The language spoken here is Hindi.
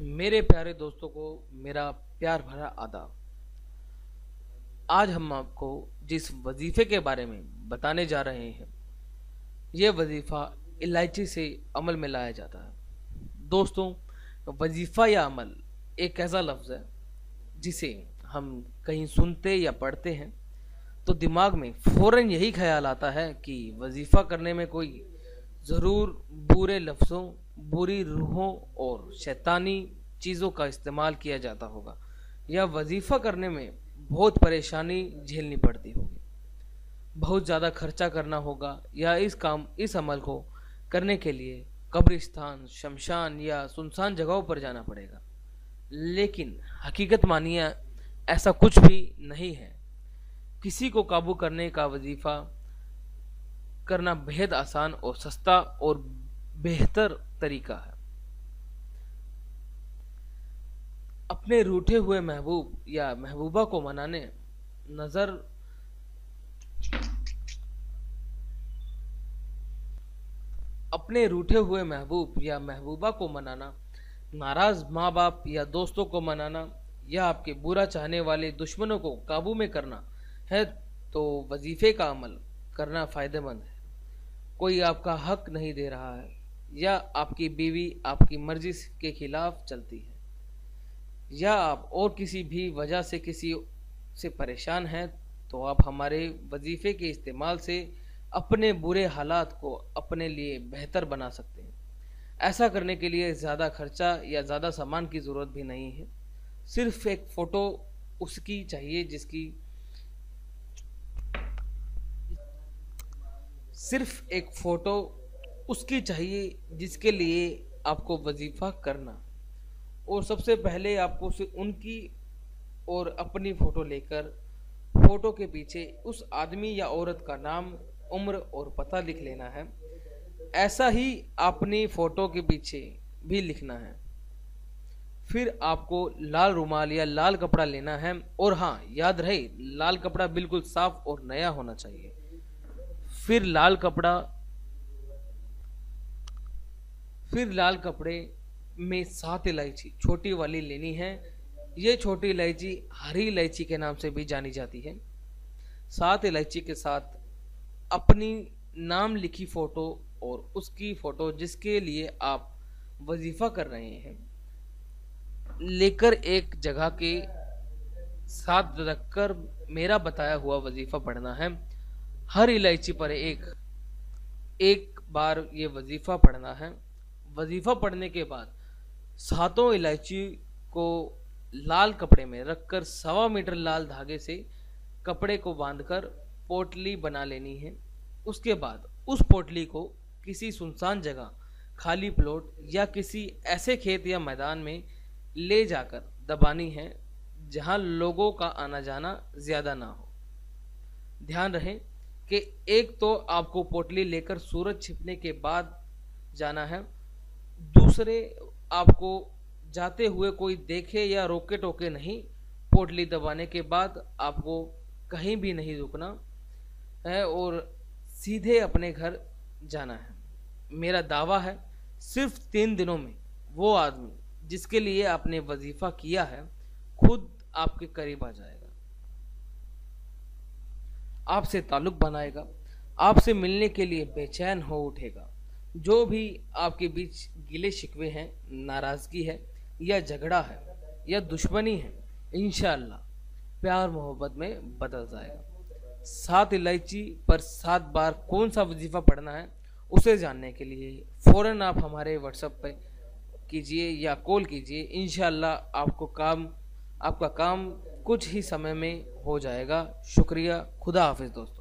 मेरे प्यारे दोस्तों को मेरा प्यार भरा आदाब। आज हम आपको जिस वजीफ़े के बारे में बताने जा रहे हैं यह वजीफ़ा इलायची से अमल में लाया जाता है। दोस्तों, वजीफ़ा या अमल एक ऐसा लफ्ज़ है जिसे हम कहीं सुनते या पढ़ते हैं तो दिमाग में फ़ौरन यही ख्याल आता है कि वजीफ़ा करने में कोई ज़रूर बुरे लफ्ज़ों बुरी रूहों और शैतानी चीज़ों का इस्तेमाल किया जाता होगा, या वजीफ़ा करने में बहुत परेशानी झेलनी पड़ती होगी। बहुत ज़्यादा खर्चा करना होगा या इस काम, इस अमल को करने के लिए कब्रिस्तान, शमशान या सुनसान जगहों पर जाना पड़ेगा। लेकिन हकीकत मानिए, ऐसा कुछ भी नहीं है। किसी को काबू करने का वजीफ़ा करना बेहद आसान और सस्ता और बेहतर तरीका है। अपने रूठे हुए महबूब या महबूबा को मनाने नज़र अपने रूठे हुए महबूब या महबूबा को मनाना, नाराज़ माँ बाप या दोस्तों को मनाना या आपके बुरा चाहने वाले दुश्मनों को काबू में करना है तो वजीफ़े का अमल करना फ़ायदेमंद है। कोई आपका हक नहीं दे रहा है। या आपकी बीवी आपकी मर्ज़ी के खिलाफ चलती है। या आप और किसी भी वजह से किसी से परेशान हैं तो आप हमारे वजीफ़े के इस्तेमाल से अपने बुरे हालात को अपने लिए बेहतर बना सकते हैं। ऐसा करने के लिए ज़्यादा खर्चा या ज़्यादा सामान की ज़रूरत भी नहीं है। सिर्फ़ एक फ़ोटो उसकी चाहिए जिसकी सिर्फ़ एक फ़ोटो उसकी चाहिए जिसके लिए आपको वजीफ़ा करना। और सबसे पहले आपको उसे उनकी और अपनी फ़ोटो लेकर, फ़ोटो के पीछे उस आदमी या औरत का नाम, उम्र और पता लिख लेना है। ऐसा ही अपनी फ़ोटो के पीछे भी लिखना है। फिर आपको लाल रुमाल या लाल कपड़ा लेना है। और हाँ याद रहे, लाल कपड़ा बिल्कुल साफ़ और नया होना चाहिए। फिर लाल कपड़ा फिर लाल कपड़े में सात इलायची, छोटी वाली लेनी है। ये छोटी इलायची हरी इलायची के नाम से भी जानी जाती है। सात इलायची के साथ अपनी नाम लिखी फ़ोटो और उसकी फ़ोटो जिसके लिए आप वजीफ़ा कर रहे हैं, लेकर एक जगह के साथ रखकर मेरा बताया हुआ वजीफ़ा पढ़ना है। हर इलायची पर एक एक बार ये वजीफ़ा पढ़ना है। वजीफ़ा पढ़ने के बाद सातों इलायची को लाल कपड़े में रखकर सवा मीटर लाल धागे से कपड़े को बांधकर पोटली बना लेनी है। उसके बाद उस पोटली को किसी सुनसान जगह, खाली प्लॉट या किसी ऐसे खेत या मैदान में ले जाकर दबानी है, जहाँ लोगों का आना जाना ज़्यादा ना हो। ध्यान रहे कि एक तो आपको पोटली लेकर सूरज छिपने के बाद जाना है दूसरे आपको जाते हुए कोई देखे या रोके टोके नहीं, पोटली दबाने के बाद आपको कहीं भी नहीं रुकना है और सीधे अपने घर जाना है। मेरा दावा है, सिर्फ़ तीन दिनों में वो आदमी जिसके लिए आपने वजीफ़ा किया है, खुद आपके करीब आ जाएगा। आपसे ताल्लुक़ बनाएगा, आपसे मिलने के लिए बेचैन हो उठेगा। जो भी आपके बीच गिले शिकवे हैं, नाराज़गी है, या झगड़ा है, या दुश्मनी है इन प्यार मोहब्बत में बदल जाएगा। सात इलायची पर सात बार कौन सा वजीफ़ा पढ़ना है, उसे जानने के लिए फ़ौर आप हमारे व्हाट्सएप पे कीजिए या कॉल कीजिए। इन आपको काम, आपका काम कुछ ही समय में हो जाएगा। शुक्रिया, खुदा हाफिज़ दोस्तों।